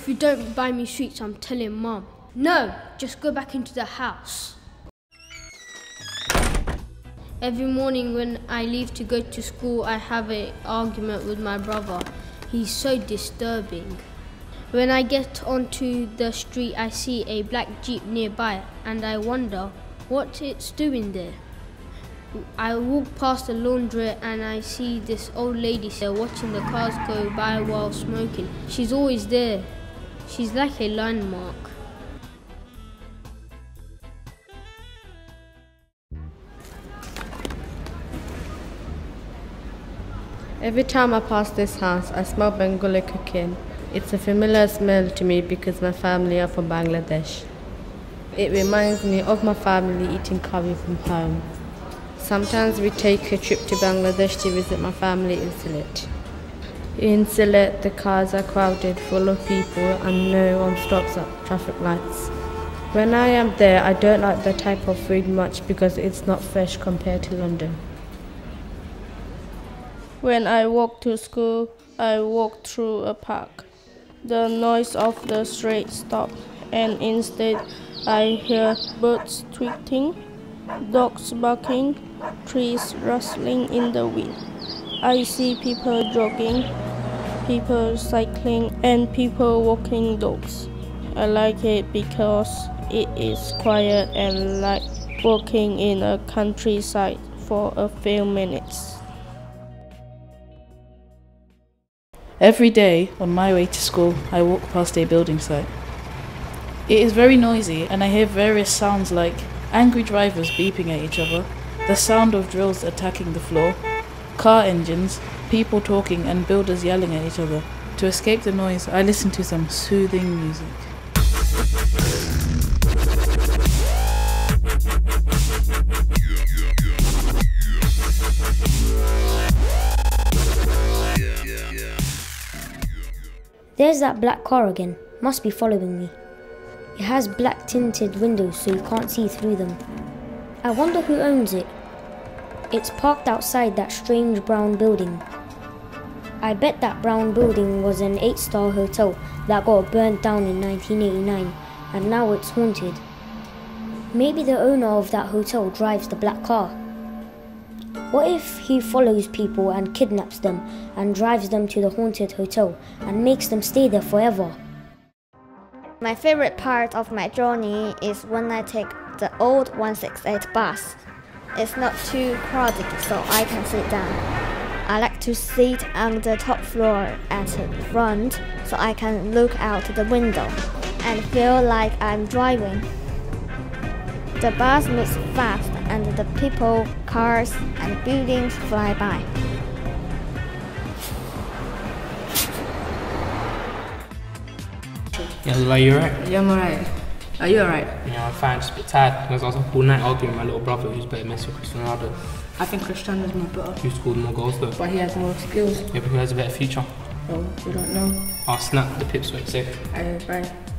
If you don't buy me sweets, I'm telling mom. No, just go back into the house. Every morning when I leave to go to school, I have an argument with my brother. He's so disturbing. When I get onto the street, I see a black jeep nearby and I wonder what it's doing there. I walk past the laundry and I see this old lady there watching the cars go by while smoking. She's always there. She's like a landmark. Every time I pass this house, I smell Bengali cooking. It's a familiar smell to me because my family are from Bangladesh. It reminds me of my family eating curry from home. Sometimes we take a trip to Bangladesh to visit my family in Sylhet. In Sylhet, the cars are crowded, full of people, and no one stops at traffic lights. When I am there, I don't like the type of food much because it's not fresh compared to London. When I walk to school, I walk through a park. The noise of the street stops, and instead I hear birds tweeting, dogs barking, trees rustling in the wind. I see people jogging, people cycling, and people walking dogs. I like it because it is quiet and like walking in a countryside for a few minutes. Every day on my way to school, I walk past a building site. It is very noisy, and I hear various sounds like angry drivers beeping at each other, the sound of drills attacking the floor, car engines, people talking, and builders yelling at each other. To escape the noise, I listen to some soothing music. There's that black car again. Must be following me. It has black tinted windows so you can't see through them. I wonder who owns it. It's parked outside that strange brown building. I bet that brown building was an 8 star hotel that got burnt down in 1989 and now it's haunted. Maybe the owner of that hotel drives the black car. What if he follows people and kidnaps them and drives them to the haunted hotel and makes them stay there forever? My favorite part of my journey is when I take the old 168 bus. It's not too crowded so I can sit down. I like to sit on the top floor at the front so I can look out the window and feel like I'm driving. The bus moves fast and the people, cars, and buildings fly by. Yeah, like you alright? Yeah, I'm alright. Are you alright? Yeah, I'm fine. Just a bit tired because I was up all night arguing with my little brother who's better Messi or Cristiano Ronaldo. I think Cristiano's more better. Who scored more goals though? But he has more skills. Yeah, but who has a better future? Oh, we don't know. I'll snap the pips you say. Uh, bye.